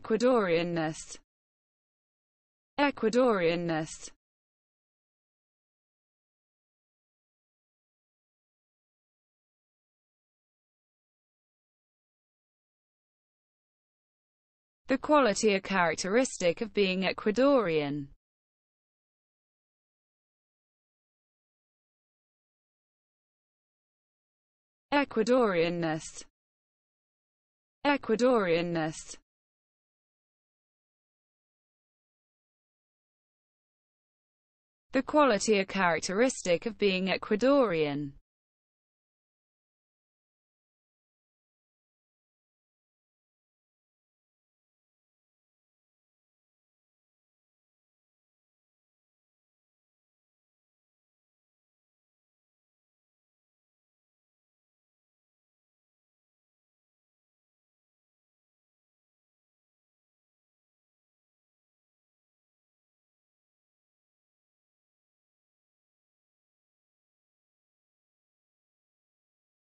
Ecuadorianness. Ecuadorianness. The quality or characteristic of being Ecuadorian. Ecuadorianness. Ecuadorianness The quality or characteristic of being Ecuadorian